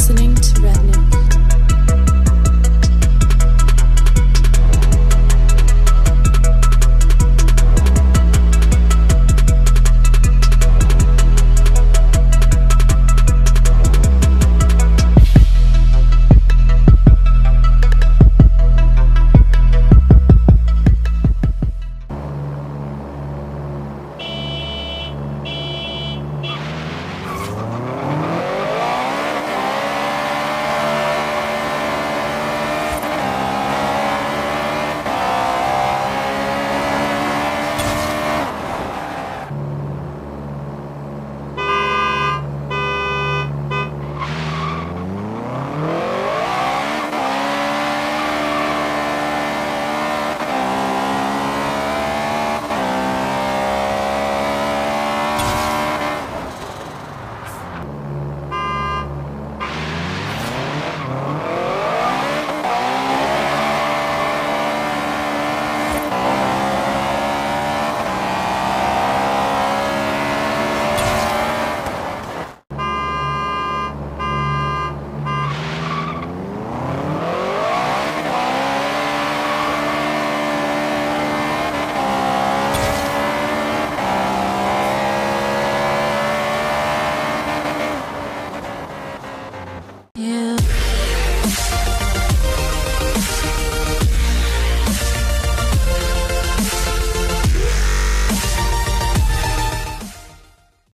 listening to Red you.